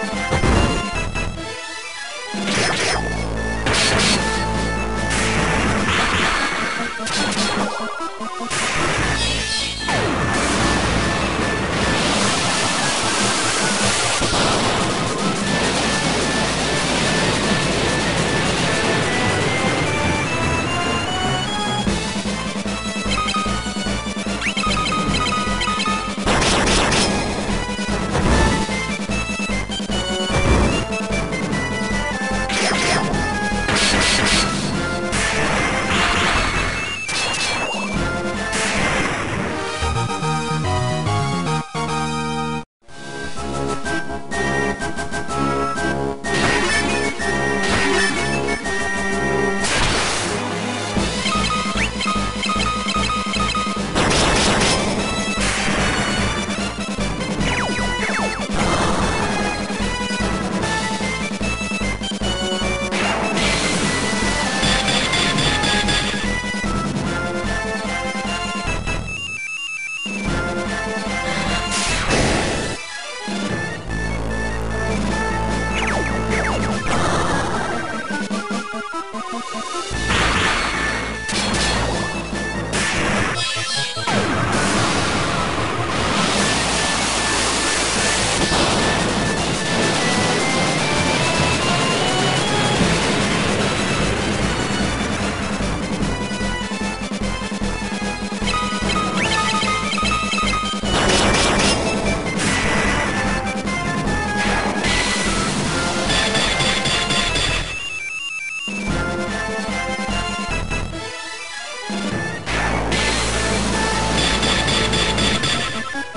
you